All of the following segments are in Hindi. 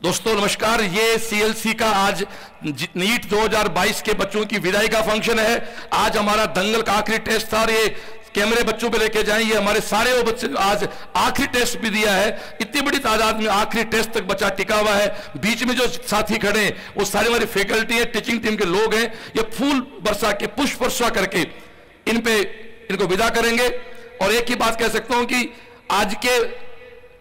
दोस्तों, नमस्कार, ये सीएलसी का आज नीट 2022 के बच्चों की विदाई का फ़ंक्शन है। आज हमारा दंगल का आखिरी टेस्ट था ये कैमरे बच्चों पे लेके जाएँ, ये हमारे सारे वो बच्चे आज आखिरी टेस्ट भी दिया है। इतनी बड़ी तादाद में आखिरी टेस्ट तक बच्चा टिका हुआ है। बीच में जो साथी खड़े हैं, वो सारे हमारी फैकल्टी है, टीचिंग टीम के लोग हैं। ये फूल बरसा के, पुष्प वर्षा करके इन पे इनको विदा करेंगे। और एक ही बात कह सकता हूँ कि आज के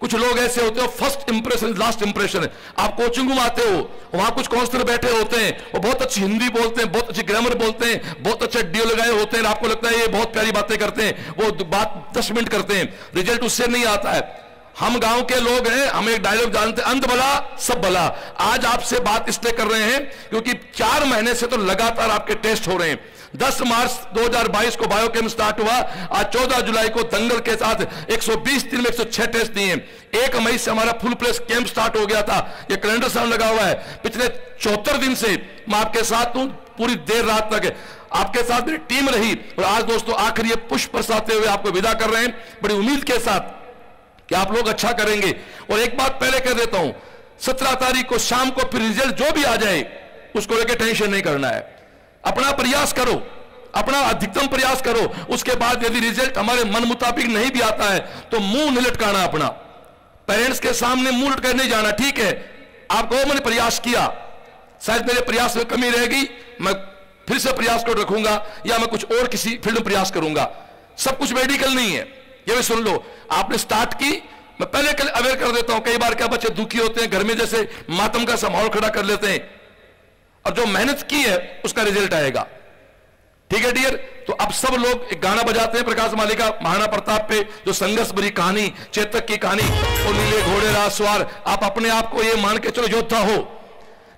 कुछ लोग ऐसे होते हो फ़र्स्ट इंप्रेशन लास्ट इंप्रेशन है। आप कोचिंग में आते हो, वहाँ कुछ काउंसलर बैठे होते हैं, वो बहुत अच्छी हिंदी बोलते हैं, बहुत अच्छी ग्रामर बोलते हैं, बहुत अच्छे डियो लगाए होते हैं, आपको लगता है ये बहुत प्यारी बातें करते हैं, वो बात दस मिनट करते हैं रिज़ल्ट उससे नहीं आता है। हम गाँव के लोग हैं, हम एक डायलॉग जानते अंत भला, सब भला। आज आपसे बात इसलिए कर रहे हैं, क्योंकि चार महीने से तो लगातार आपके टेस्ट हो रहे हैं। 10 मार्च 2022 को बायोकेम स्टार्ट हुआ। आज 14 जुलाई को दंगल के साथ 120 दिन में 106 टेस्ट दिए। एक मई से हमारा फुल प्लेस कैंप स्टार्ट हो गया था। ये कैलेंडर साउंड लगा हुआ है। पिछले चौहत्तर दिन से मैं आपके साथ हूँ, पूरी देर रात तक। आपके साथ मेरी टीम रही और आज दोस्तों आखिर ये पुष्प बरसाते हुए आपको विदा कर रहे हैं। बड़ी उम्मीद के साथ कि आप लोग अच्छा करेंगे। और एक बात पहले कह देता हूँ, सत्रह तारीख को शाम को फिर रिज़ल्ट जो भी आ जाए, उसको लेकर टेंशन नहीं करना है। अपना प्रयास करो, अपना अधिकतम प्रयास करो। उसके बाद यदि रिज़ल्ट हमारे मन मुताबिक नहीं भी आता है तो मुँह नहीं लटकाना अपना। पेरेंट्स के सामने मुँह लटका नहीं जाना, ठीक है? आपको मैंने प्रयास किया। शायद मेरे प्रयास में कमी रहेगी, मैं फिर से प्रयास कर रखूँगा, या मैं कुछ और किसी फ़ील्ड में प्रयास करूँगा। सब कुछ मेडिकल नहीं है। ये भी सुन लो, आपने स्टार्ट की, मैं पहले अवेयर कर देता हूँ, कई बार क्या बच्चे दुखी होते हैं, घर में जैसे मातम का माहौल खड़ा कर लेते हैं। और जो मेहनत की है, उसका रिज़ल्ट आएगा। ठीक है डियर तो अब सब लोग एक गाना बजाते हैं प्रकाश मालिका महाराणा प्रताप पे, जो संघर्ष भरी कहानी, चेतक की कहानी, और नीले घोड़े राजस्वार आप अपने आप को ये मान के चलो, योद्धा हो।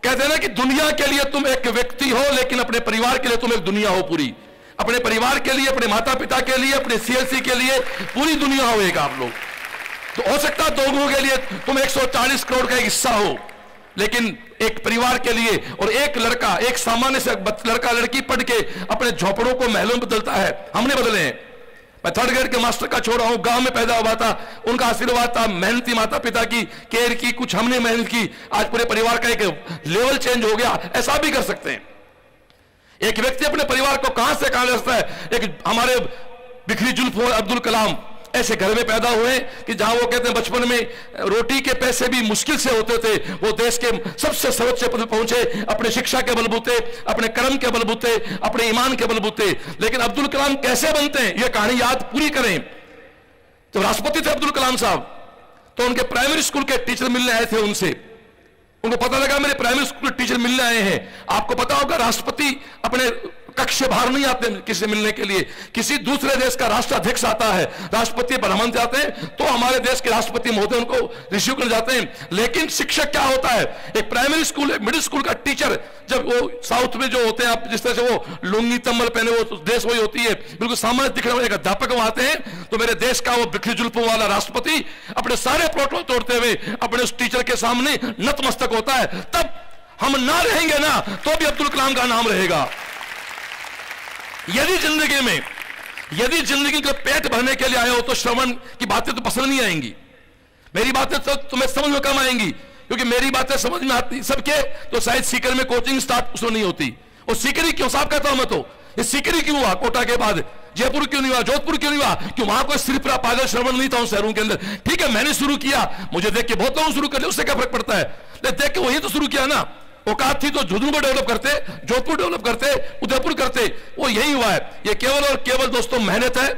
कहते हैं ना कि दुनिया के लिए तुम एक व्यक्ति हो, लेकिन अपने परिवार के लिए तुम एक दुनिया हो पूरी। अपने परिवार के लिए, अपने माता पिता के लिए, अपने सीएलसी के लिए पूरी दुनिया हो एक आप लोग। तो हो सकता है दो के लिए तुम 140 करोड़ का एक हिस्सा हो। लेकिन एक परिवार के लिए और एक लड़का, एक सामान्य से लड़का, लड़की पढ़ के अपने झोपड़ों को महलों में बदलता है। हमने बदले हैं। मैं थर्ड ग्रेड के मास्टर का छोड़ा हूँ, गाँव में पैदा हुआ था। उनका आशीर्वाद था, मेहनती माता पिता की, केयर की, कुछ हमने मेहनत की। आज पूरे परिवार का एक लेवल चेंज हो गया, ऐसा भी कर सकते हैं। एक व्यक्ति अपने परिवार को कहाँ से कहाँ है? एक हमारे बिखरी जुल्फ अब्दुल कलाम ऐसे घर में पैदा हुए कि जहाँ वो कहते हैं, बचपन में रोटी के पैसे भी मुश्किल से होते थे, वो देश के सबसे सर्वोच्च पद पहुँचे, अपने शिक्षा के बलबूते अपने कर्म के बलबूते अपने ईमान के बलबूते लेकिन अब्दुल कलाम कैसे बनते हैं यह कहानी याद पूरी करें। जब राष्ट्रपति थे अब्दुल कलाम साहब तो उनके प्राइमरी स्कूल के टीचर मिलने आए थे उनसे। उनको पता लगा, मेरे प्राइमरी स्कूल के टीचर मिलने आए हैं। आपको पता होगा, राष्ट्रपति अपने कक्ष बाहर नहीं आते किसी मिलने के लिए। किसी दूसरे देश का राष्ट्राध्यक्ष आता है, राष्ट्रपति भ्रमण जाते हैं तो हमारे देश के राष्ट्रपति महोदय उनको रिसीव कर जाते हैं। लेकिन शिक्षक क्या होता है? एक प्राइमरी स्कूल मिडिल स्कूल का टीचर, जब वो साउथ में जो होते हैं, आप जिस तरह से वो लुंगी, तम्बल पहने, वो देश वही होती है। बिल्कुल सामान्य दिखने वाले अध्यापक वहाँ आते हैं तो मेरे देश का वो बिखरी जुल्फों वाला राष्ट्रपति अपने सारे प्रोटोकॉल तोड़ते हुए, अपने उस टीचर के सामने नतमस्तक होता है। तब हम ना रहेंगे ना तो भी अब्दुल कलाम का नाम रहेगा। यदि ज़िंदगी में, यदि ज़िंदगी का पेट भरने के लिए आए हो तो श्रवण की बातें तो पसंद नहीं आएँगी। मेरी बातें तो तुम्हें समझ में कम आएँगी, क्योंकि मेरी बातें समझ में आती सबके तो शायद सीकर में कोचिंग स्टार्ट उसमें नहीं होती। और सीकरी क्यों? साहब कहता हूँ मैं तो ये सीकरी क्यों हुआ? कोटा के बाद जयपुर क्यों नहीं हुआ? जोधपुर क्यों नहीं हुआ? क्यों वहाँ कोई सिर्फ़ पागल श्रवण नहीं था शहरों के अंदर? ठीक है, मैंने शुरू किया, मुझे देख के बहुत लोगों शुरू कर लिया उससे क्या फ़र्क पड़ता है? देख के वही तो शुरू किया ना। औकात थी तो झुंझुनू को डेवलप करते, जोधपुर डेवलप करते, उदयपुर करते, वो यही हुआ है। ये केवल और केवल दोस्तों मेहनत है,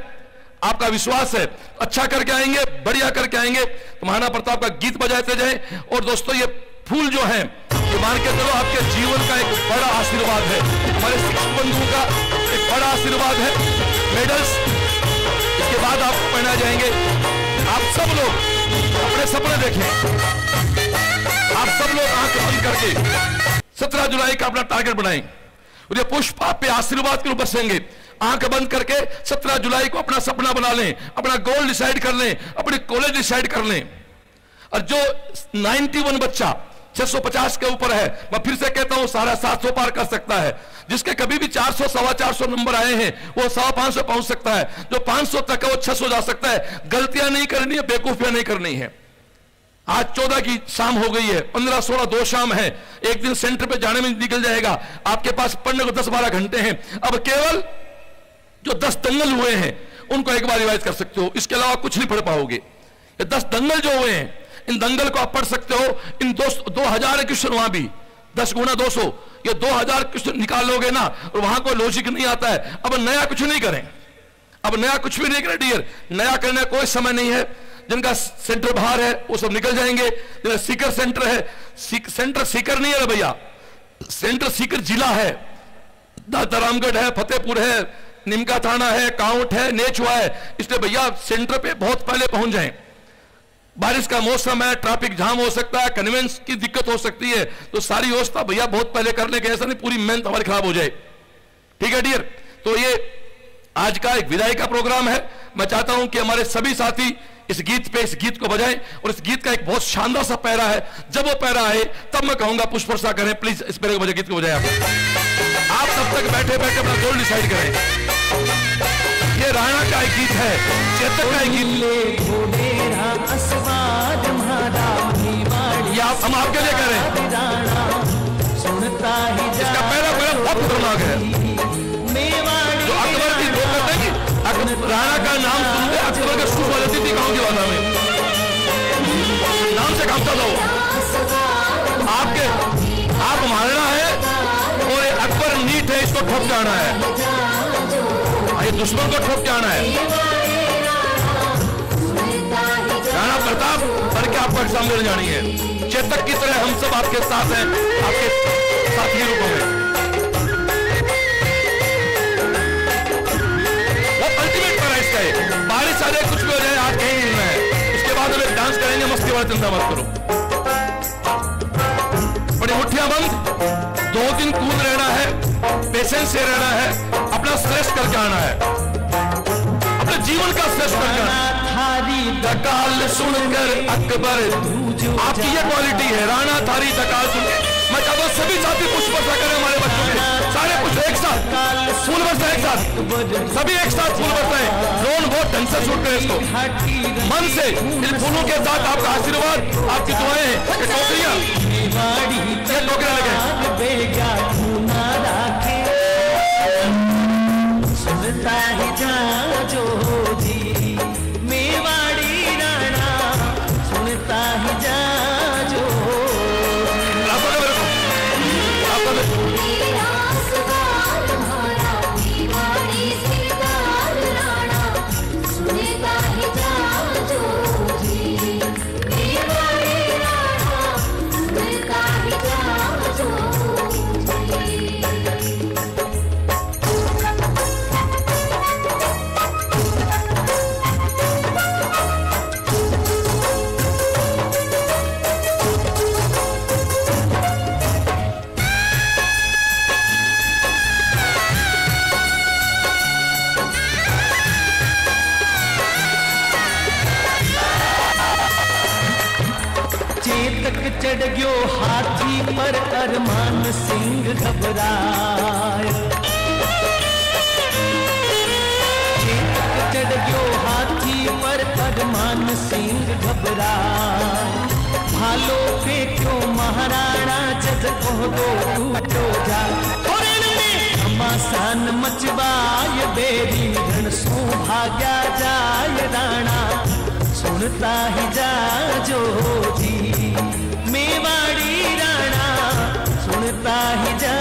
आपका विश्वास है। अच्छा करके आएँगे, बढ़िया करके आएँगे। तो महाराणा प्रताप का गीत बजाते जाए। और दोस्तों, ये फूल जो है, ये मान के चलो, आपके जीवन का एक बड़ा आशीर्वाद है। हमारे शिक्षक बंधुओं का एक बड़ा आशीर्वाद है। मेडल्स, इसके बाद आपको पहना जाएँगे। आप सब लोग अपने सपने देखें। आप सब लोग आँख बंद करके सत्रह जुलाई का अपना टारगेट बनाएँ। और ये पुष्प आप पे आशीर्वाद के रूप बसेंगे आँख बंद करके सत्रह जुलाई को अपना सपना बना लें, अपना गोल डिसाइड कर लें, अपने कॉलेज डिसाइड कर लें। और जो 91 बच्चा 650 के ऊपर है, मैं फिर से कहता हूँ सारा 700 पार कर सकता है। जिसके कभी भी 400 सवा 400 नंबर आए हैं, वो सवा पाँच सौ पहुँच सकता है। जो 500 तक है, वो 600 जा सकता है। गलतियाँ नहीं करनी है बेकूफियाँ नहीं करनी है। आज चौदह की शाम हो गई है, पंद्रह सोलह दो शाम है। एक दिन सेंटर पे जाने में निकल जाएगा। आपके पास पढ़ने को दस बारह घंटे हैं। अब केवल जो दस दंगल हुए हैं, उनको एक बार रिवाइज कर सकते हो। इसके अलावा कुछ नहीं पढ़ पाओगे। ये दस दंगल जो हुए हैं, इन दंगल को आप पढ़ सकते हो। इन दो दो हज़ार क्वेश्चन वहाँ भी। दस गुना दो सौ। ये दो हज़ार क्वेश्चन निकाल लोगे ना, और वहाँ कोई लॉजिक नहीं आता है। अब नया कुछ नहीं करें। अब नया कुछ भी नहीं करें डियर नया करने का कोई समय नहीं है। जिनका सेंटर बाहर है वो सब निकल जाएँगे। जिनका सीकर सेंटर है सीक, सेंटर सीकर नहीं है भैया। सेंटर सीकर जिला है। रामगढ़ है फतेहपुर है निमका थाना है काउंट है नेचुआ है। इसलिए भैया सेंटर पे बहुत पहले पहुँच जाए। बारिश का मौसम है ट्रैफ़िक जाम हो सकता है कन्वेंस की दिक्कत हो सकती है। तो सारी व्यवस्था भैया बहुत पहले करने के ऐसा नहीं पूरी मेहनत हमारी खराब हो जाए। ठीक है डियर तो ये आज का एक विदाई का प्रोग्राम है। मैं चाहता हूँ कि हमारे सभी साथी इस गीत पे इस गीत को बजाएँ और इस गीत का एक बहुत शानदार सा पैरा है। जब वो पैरा आए तब मैं कहूँगा पुष्प वर्षा करें प्लीज़ इस पैरे को बजाय गीत को बजाय आप आप तब तक बैठे बैठे अपना गोल डिसाइड करें। ये राणा का एक गीत है चेतक का एक गीत। ये आप हम आपके लिए करें इसका पहला पहला बहुत खतरनाक है। जो अकबर की कहते हैं राणा का नाम वो आपके आप मारना है और ये अकबर नीट है, इसको ठप के आना है। ये दुश्मन को ठप के आना है। राणा प्रताप पढ़ के आपको एग्ज़ाम देने जानी है? चेतक की तरह हम सब आपके साथ हैं, आपके साथी रूपों में। वाला चिंता मत करो बड़ी मुठिया बंद। दो दिन कूद रहना है पेशेंस से रहना है अपना श्रेष्ठ करके आना है। अपने जीवन का श्रेष्ठ करके आना दकाल सुनकर अकबर आपकी ये क्वालिटी है। राणा थारी दकाल सुन मैं चाहता हूँ सभी साथी पुष्प वर्षा करें हमारे बच्चों के सारे कुछ एक साथ, फूल वर्षा एक साथ। सभी एक साथ फूल वर्षाएँ ड्रोन बहुत ढंग से शूट करें इसको। मन से इन फूलों के साथ आपका आशीर्वाद, आपकी दुआएँ टोकरियाँ। ये टोकरियाँ लगे जी महाराणा जज को दो टूटो जा घमासान मचवाय बेरी रण सो भाग्या जाय राणा सुनता ही जा जो जी मेवाड़ी राणा सुनता ही जा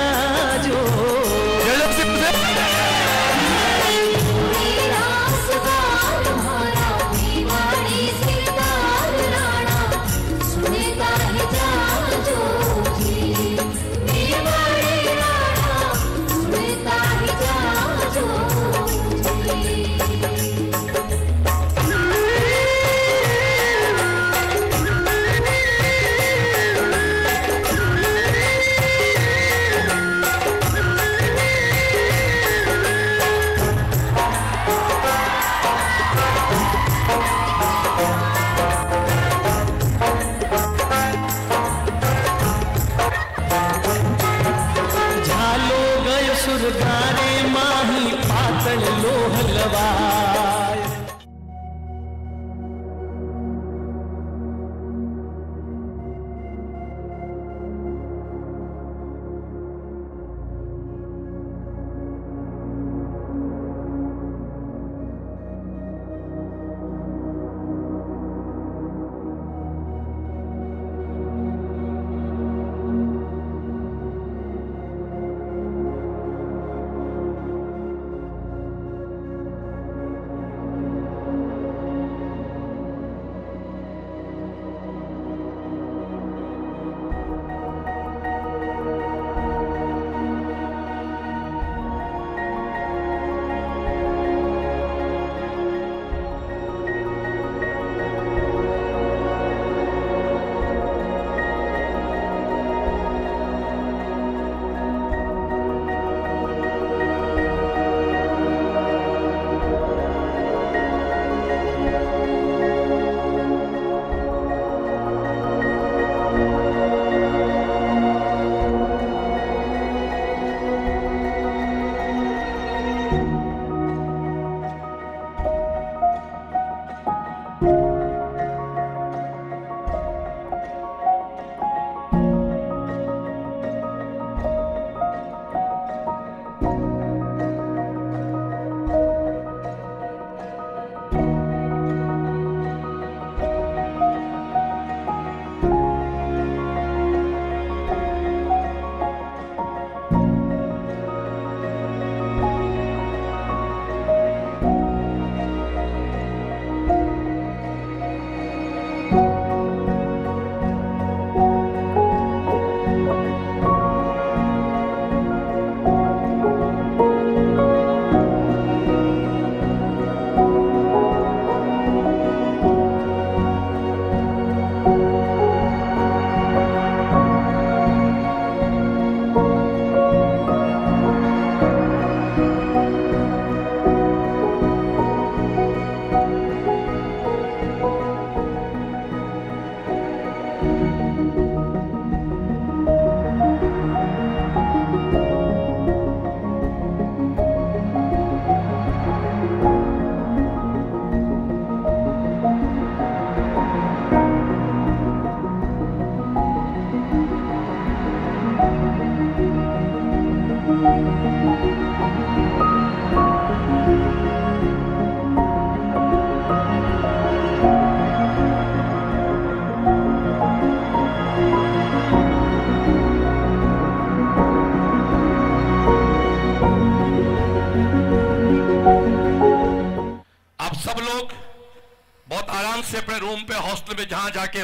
जाके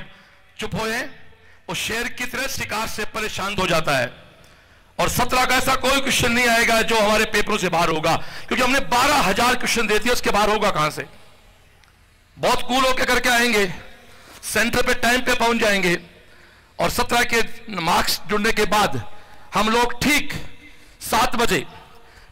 चुप होए वो शेर की तरह शिकार से परेशान हो जाता है। और सत्रह का ऐसा कोई क्वेश्चन नहीं आएगा जो हमारे पेपरों से बाहर होगा, क्योंकि हमने बारह हज़ार क्वेश्चन दे दिए, उसके बाहर होगा कहाँ से? बहुत कूल होकर करके आएँगे सेंटर पे टाइम पे पहुँच जाएँगे। और सत्रह के मार्क्स जुड़ने के बाद हम लोग ठीक सात बजे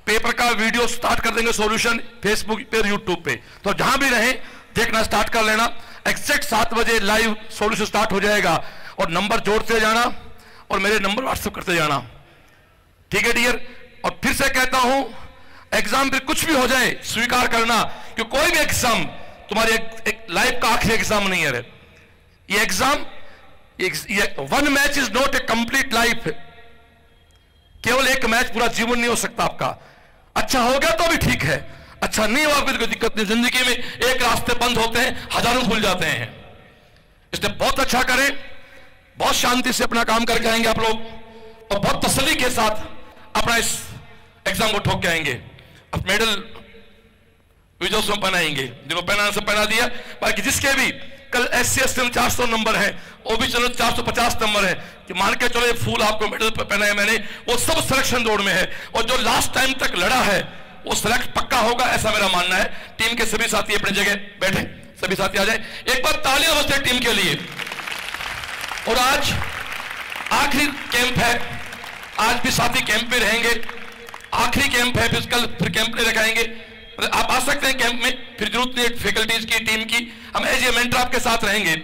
पेपर का वीडियो स्टार्ट कर देंगे सॉल्यूशन फेसबुक पे यूट्यूब पे। तो जहाँ भी रहें, देखना स्टार्ट कर लेना। एग्जैक्ट सात बजे लाइव सोल्यूशन स्टार्ट हो जाएगा। और नंबर जोड़ते जाना और मेरे नंबर व्हाट्सएप करते जाना। ठीक है डियर और फिर से कहता हूँ एग्ज़ाम फिर कुछ भी हो जाए स्वीकार करना कि कोई भी एग्ज़ाम तुम्हारे एक, एक लाइफ का आखिरी एग्ज़ाम नहीं है रे। ये एग्ज़ाम ये one match is not a complete life केवल एक मैच पूरा जीवन नहीं हो सकता आपका। अच्छा हो गया तो भी ठीक है। अच्छा नहीं हुआ फिर कोई दिक्कत नहीं। ज़िंदगी में एक रास्ते बंद होते हैं, हज़ारों खुल जाते हैं। इसलिए बहुत अच्छा करें, बहुत शांति से अपना काम करके आएँगे आप लोग, और बहुत तसली के साथ अपना इस एग्ज़ाम को ठोक के आएँगे। अब मेडल विजय में पहनाएँगे। जिनको पहनाने से पहना दिया। बाकी जिसके भी, कल एस सी एस में चार सौ नंबर है, वो भी चलो चार सौ पचास नंबर है। कि मान के चलो, ये फूल आपको मेडल पहना है मैंने, वो सब सिलेक्शन दौड़ में है। और जो लास्ट टाइम तक लड़ा है वो सिलेक्ट पक्का होगा, ऐसा मेरा मानना है। टीम के सभी साथी अपने जगह बैठे, सभी साथी आ जाए। एक बार तालियाँ बजते टीम के लिए। और आज आखिरी कैंप है। आज भी साथी कैंप में रहेंगे। आखिरी कैंप है, फिर कल फिर कैंप नहीं रखाएँगे। आप आ सकते हैं कैंप में, फिर ज़रूरत नहीं फैकल्टीज की टीम की। हम एज ए मेंटर आपके साथ रहेंगे।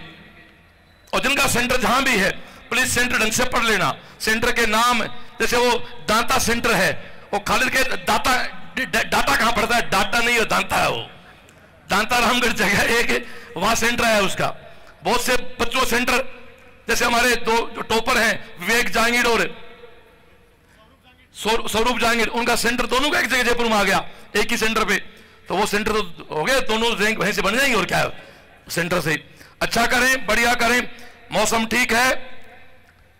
और जिनका सेंटर जहाँ भी है प्लीज़ सेंटर ढंग से पढ़ लेना। सेंटर के नाम, जैसे वो दांता सेंटर है, वो खालिद के दाता डाटा कहाँ पड़ता है? डाटा नहीं है दांता है वो। दांता रामगढ़ जगह एक वहाँ सेंटर है उसका। बहुत से बच्चों सेंटर, जैसे हमारे दो जो टॉपर हैं, विवेक जहांगीर और स्वरूप जहांगीर, उनका सेंटर दोनों का एक जगह जयपुर में आ गया, एक ही सेंटर पे। तो वो सेंटर तो हो गया दोनों रैंक वहीं से बन जाएँगे और क्या है, सेंटर से। अच्छा करें, बढ़िया करें, मौसम ठीक है,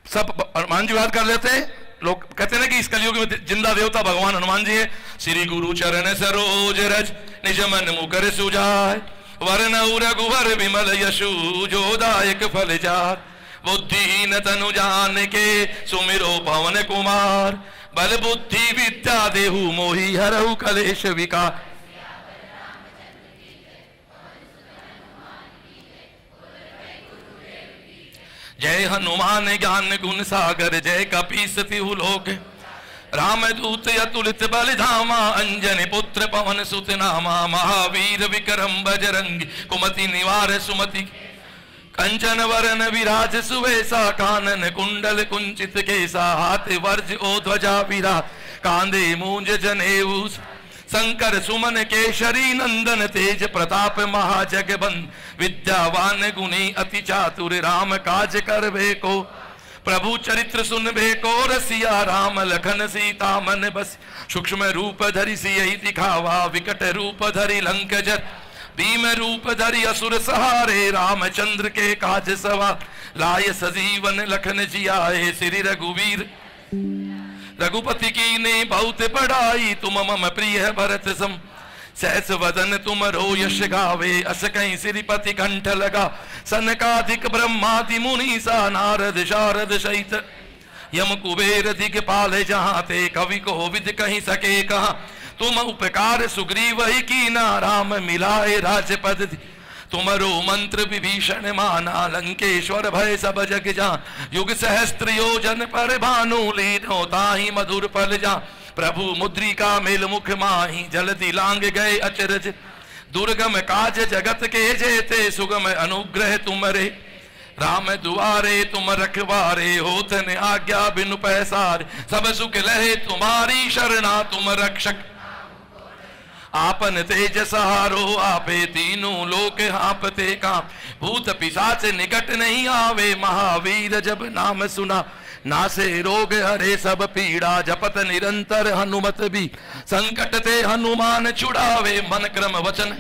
सब हनुमान जी याद कर लेते हैं। लोग कहते हैं कि इस कलयुग में ज़िंदा देवता भगवान हनुमान जी है। श्री गुरु चरण सरोज रज, निज मन मुकर सुजाय। वरण रघुवर विमल यशु जोदायक फल जार। बुद्धिहीन तनु जान के सुमिरो पवन कुमार। बल बुद्धि विद्या देहु मोहि हरहु कलेश विकार। जय हनुमान ज्ञान गुण सागर, जय कपीसति लोक राम दूत अतुलित बल धामा, अंजन पुत्र पवन सुत नामा, महावीर विक्रम बजरंग, कुमति निवार सुमति। कंचन वरन विराज सुवेसा कानन कुंडल कुंचित केसा, हाथ वर्ज ओ ध्वजा विरा। कांदे मूंज जनेऊ शंकर सुमन केशरी नंदन तेज प्रताप महाजगबंद विद्यावान गुणी अति चातुर राम काज कर को प्रभु चरित्र सुन भे को रसिया राम लखन सीता मन बस, सूक्ष्म रूप धरि सियही दिखावा, विकट रूप धरि लंक जर भीम रूप धरि असुर सहारे, रामचंद्र के काज सवा, लाय सजीवन लखन जियाए श्री रघुवीर। रघुपति की ने बहुत पढ़ाई, तुम मम प्रिय भरत सम। सहस वदन तुम रो, यश गावे, अस कहीं श्रीपति कंठ लगा। सनकाधिक ब्रह्मादि मुनि सा, नारद शारद सहित। यम कुबेर दिगपाल जहाँ ते, कवि को विद कहीं सके कहा। तुम उपकार सुग्रीव ही की ना राम मिलाए राजपद। तुमरो मंत्र विभीषण माना लंकेश्वर भय सब जग जा। युग सहस्त्र योजन पर भानु लीनो ताही मधुर फल जा। प्रभु मुद्रिका मेल मुख माही जलदि लांग गए अचरज। दुर्गम काज जगत के जेते, सुगम अनुग्रह तुमरे। राम दुआरे तुम रखवारे, होतन आज्ञा बिनु पैसार। सब सुख लहे तुम्हारी शरणा, तुम रक्षक। आपन तेज सहारो आपे तीनों लोक हापते काम। भूत पिशाच निकट नहीं आवे, महावीर जब नाम सुना। नासे रोग हरे, सब पीड़ा जपत निरंतर हनुमत भी। संकट ते हनुमान छुड़ावे, मन क्रम वचन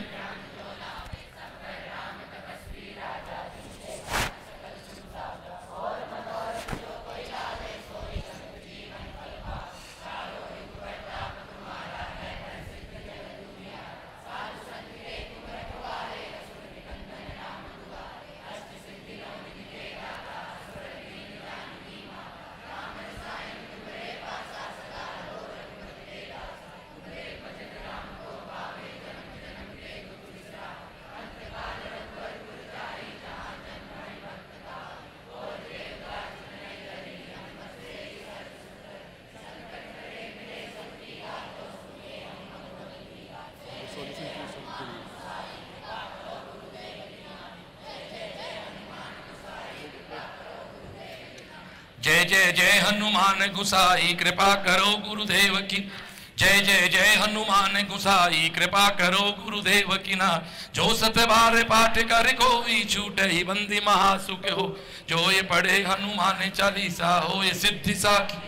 जय जय जय हनुमान गुसाई, कृपा करो गुरुदेव की जय जय जय हनुमान गुसाई, कृपा करो गुरुदेव की ना। जो सत बार पाठ कर कोई छूट बंदी महासुख हो। जो ये पढ़े हनुमान चालीसा हो, ये सिद्धि साखी।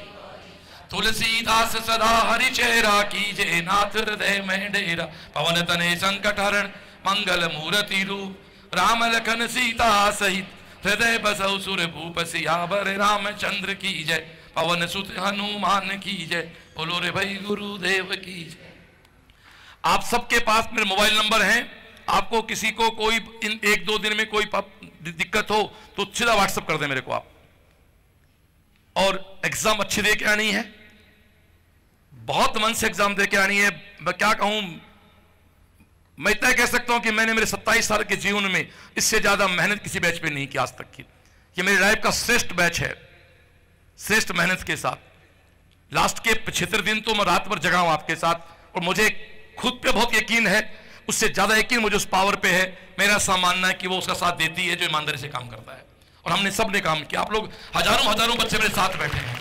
तुलसीदास सदा हरि चेहरा कीजे, नाथ हृदय में डेरा। पवन तने संकट हरण, मंगल मूर्ति रूप। राम लखन सीता सहित हृदय बसौ सुर भूप सियावर रामचंद्र की जय। पवन सुत हनुमान की जय। बोलो रे भाई गुरुदेव की जय। आप सबके पास मेरे मोबाइल नंबर हैं। आपको किसी को कोई इन एक दो दिन में कोई दिक्कत हो तो सीधा व्हाट्सएप कर दे मेरे को आप। और एग्ज़ाम अच्छी दे के आनी है। बहुत मन से एग्ज़ाम दे के आनी है। मैं क्या कहूँ मैं इतना कह सकता हूँ कि मैंने मेरे 27 साल के जीवन में इससे ज़्यादा मेहनत किसी बैच पे नहीं की आज तक की। ये मेरी लाइफ का श्रेष्ठ बैच है। श्रेष्ठ मेहनत के साथ। लास्ट के पचहत्तर दिन तो मैं रात भर जगा हूँ आपके साथ, और मुझे खुद पे बहुत यकीन है, उससे ज़्यादा यकीन मुझे उस पावर पे है। मेरा ऐसा मानना है कि वो उसका साथ देती है, जो ईमानदारी से काम करता है। और हमने सबने काम किया। आप लोग हज़ारों हज़ारों बच्चे मेरे साथ बैठे हैं।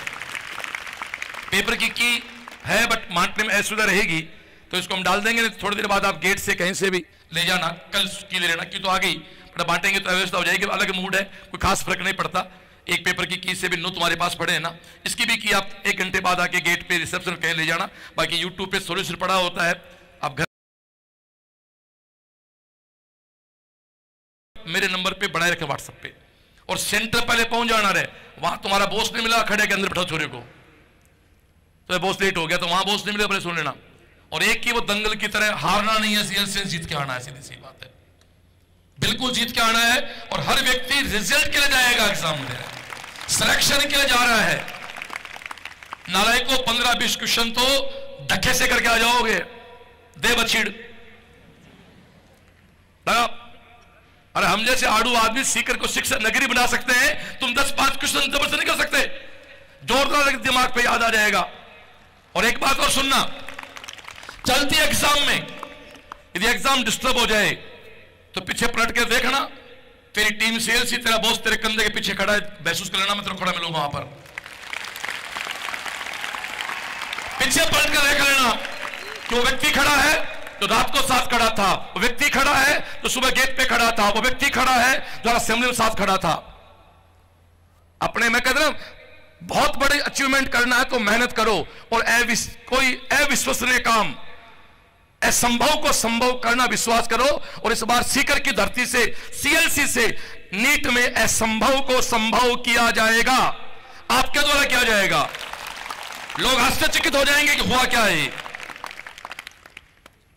पेपर की की है बट बांटने में असुविधा रहेगी। तो इसको हम डाल देंगे थोड़ी देर बाद आप गेट से कहीं से भी ले जाना। कल की ले लेना की तो आ गई। बट बांटेंगे तो अव्यवस्था हो जाएगी, अलग मूड है, कोई खास फ़र्क नहीं पड़ता। एक पेपर की की से भी नो तुम्हारे पास पड़े है ना। इसकी भी की आप एक घंटे बाद आके गेट पे रिसेप्शन कहीं ले जाना। बाकी यूट्यूब पे सोल्यूशन पड़ा होता है। आप घर मेरे नंबर पे बनाए रखे व्हाट्सएप पे। और सेंटर पहले पहुँच जाना रहे। वहाँ तुम्हारा बोस नहीं मिला, खड़े के अंदर बैठा छोरे को। तो बॉस लेट हो गया तो वहाँ बॉस नहीं मिला, पहले सुन लेना। और एक की वो दंगल की तरह हारना नहीं है सीएल जीत के आना है, सीधी सी बात है। बिल्कुल जीत के आना है और हर व्यक्ति रिज़ल्ट के लिए जाएगा एग्ज़ाम में। सिलेक्शन के लिए जा रहा है। नाराय को पंद्रह बीस क्वेश्चन तो धक्के से करके आ जाओगे। दे बछीड़। अरे हम जैसे आड़ू आदमी सीकर को शिक्षक नगरी बना सकते हैं, तुम दस पाँच क्वेश्चन जबर से नहीं कर सकते। जोरदार दिमाग पे याद आ जाएगा। और एक बात और सुनना चलती एग्ज़ाम में। यदि एग्ज़ाम डिस्टर्ब हो जाए तो पीछे पलट के देखना। तेरी टीम सेल सी तेरा बॉस तेरे कंधे के पीछे खड़ा है, महसूस कर लेना मैं तेरे खड़ा मिलूँगा वहाँ पर। पीछे पलट कर देख लेना। वो व्यक्ति खड़ा है, जो रात को साथ खड़ा था, वो व्यक्ति खड़ा है, जो सुबह गेट पे खड़ा था, वो व्यक्ति खड़ा है, जो असेंबली में साथ खड़ा था। अपने मैं कहता बहुत बड़ी अचीवमेंट करना है तो मेहनत करो और कोई अविश्वसनीय काम। असंभव को संभव करना विश्वास करो और इस बार सीकर की धरती से, सीएलसी से नीट में असंभव को संभव किया जाएगा। आपके द्वारा किया जाएगा। लोग आश्चर्यचकित हो जाएँगे कि हुआ क्या है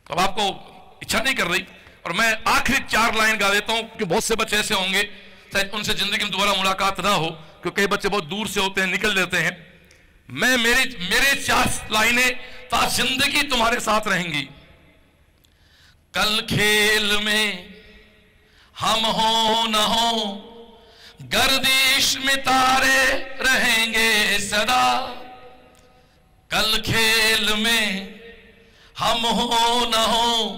तो अब आपको इच्छा नहीं कर रही। और मैं आखिरी चार लाइन गा देता हूँ कि बहुत से बच्चे ऐसे होंगे शायद उनसे ज़िंदगी में दोबारा मुलाकात ना हो, क्योंकि कई बच्चे बहुत दूर से होते हैं, निकल लेते हैं। मैं मेरी, मेरे चार लाइनें ज़िंदगी तुम्हारे साथ रहेंगी। कल खेल में हम हो न हो, गर्दिश में तारे रहेंगे सदा। कल खेल में हम हो न हो,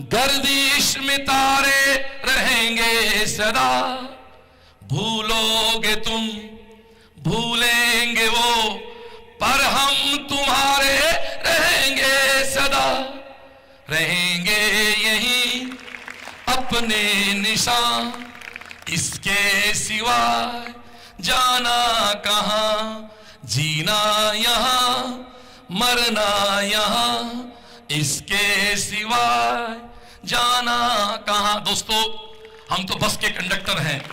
गर्दिश में तारे रहेंगे सदा। भूलोगे तुम, भूलेंगे वो, पर हम तुम्हारे रहेंगे यही अपने निशान। इसके सिवा जाना कहा? जीना यहाँ, मरना यहाँ। इसके सिवा जाना कहा? दोस्तों, हम तो बस के कंडक्टर हैं।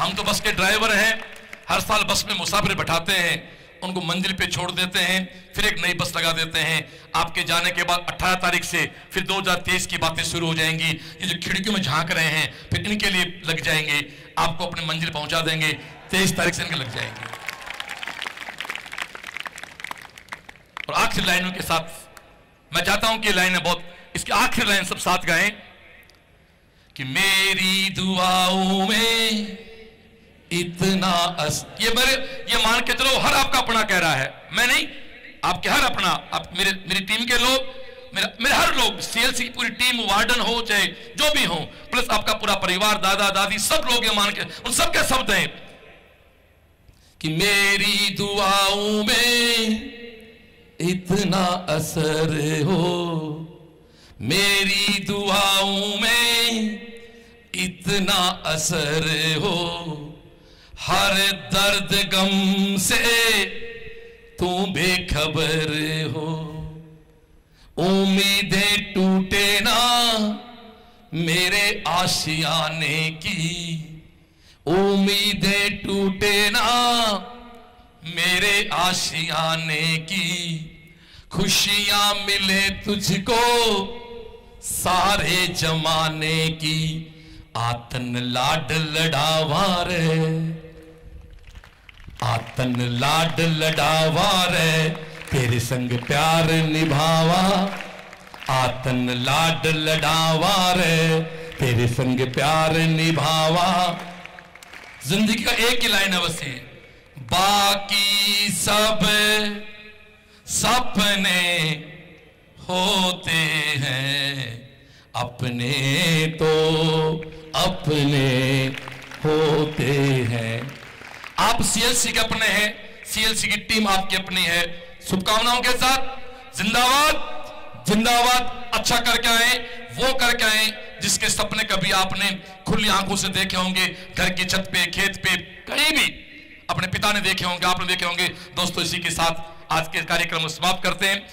हम तो बस के ड्राइवर हैं। हर साल बस में मुसाफिर बैठाते हैं। उनको मंजिल पे छोड़ देते हैं, फिर एक नई बस लगा देते हैं। आपके जाने के बाद 18 तारीख से फिर 2023 की बातें शुरू हो जाएँगी। ये जो खिड़कियों में झाँक रहे हैं, फिर इनके लिए लग जाएँगे। आपको अपने मंजिल पहुँचा देंगे। तेईस तारीख से इनके लग जाएँगे। और आखिरी लाइनों के साथ, मैं चाहता हूँ कि लाइनें बहुत, इसकी आखिरी लाइन सब साथ गाएँ कि मेरी दुआओं में इतना अस, ये मेरे, ये मान के चलो, हर आपका अपना कह रहा है। मैं नहीं, आपके हर अपना, आप मेरे, मेरी टीम के लोग, मेरा, मेरे हर लोग सीएलसी की पूरी टीम, वार्डन हो, चाहे जो भी हो, प्लस आपका पूरा परिवार, दादा, दादी, सब लोग ये मान के, उन सबके शब्द हैं कि मेरी दुआओं में इतना असर हो। मेरी दुआओं में इतना असर हो। हर दर्द गम से तू बेखबर हो। उम्मीदें टूटे ना मेरे आशियाने की। उम्मीदें टूटे ना मेरे आशियाने की। खुशियाँ मिले तुझको सारे जमाने की। आतन लाड लड़ावा रे आतन लाड लड़ावा रे, तेरे संग प्यार निभावा। आतन लाड लड़ावा रे, तेरे संग प्यार निभावा। ज़िंदगी का एक ही लाइन है बस ये बाकी सब सपने होते हैं, अपने तो अपने होते हैं। आप सीएलसी के अपने हैं सीएलसी की टीम आपकी अपनी है। शुभकामनाओं के साथ, जिंदाबाद जिंदाबाद अच्छा करके आए, वो करके आए, जिसके सपने कभी आपने खुली आँखों से देखे होंगे, घर की छत पे, खेत पे, कहीं भी अपने पिता ने देखे होंगे, आपने देखे होंगे। दोस्तों, इसी के साथ आज के कार्यक्रम को समाप्त करते हैं।